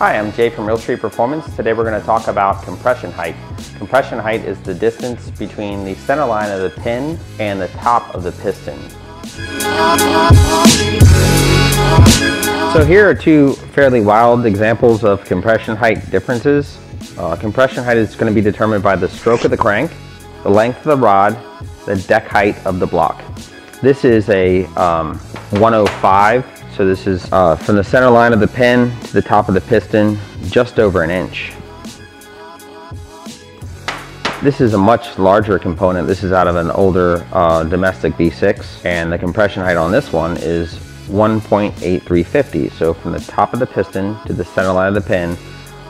Hi, I'm Jay from Real Street Performance. Today we're going to talk about compression height. Compression height is the distance between the center line of the pin and the top of the piston. So here are two fairly wild examples of compression height differences. Uh, compression height is going to be determined by the stroke of the crank, the length of the rod, the deck height of the block. This is a um, 105 so this is uh, from the center line of the pin to the top of the piston, just over an inch. This is a much larger component. This is out of an older uh, domestic V6 and the compression height on this one is 1.8350. So from the top of the piston to the center line of the pin,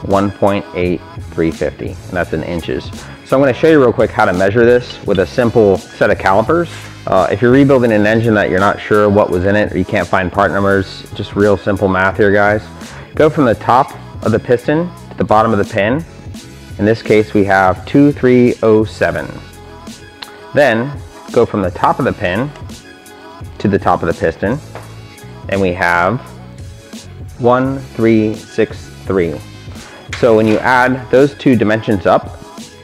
1.8350 and that's in inches. So I'm going to show you real quick how to measure this with a simple set of calipers. Uh, if you're rebuilding an engine that you're not sure what was in it or you can't find part numbers, just real simple math here guys. Go from the top of the piston to the bottom of the pin. In this case we have 2307. Then go from the top of the pin to the top of the piston and we have 1363. So when you add those two dimensions up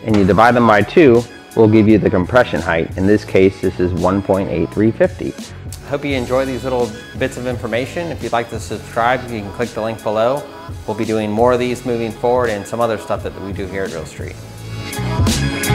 and you divide them by two, will give you the compression height. In this case, this is 1.8350. Hope you enjoy these little bits of information. If you'd like to subscribe, you can click the link below. We'll be doing more of these moving forward and some other stuff that we do here at Realtree. Street.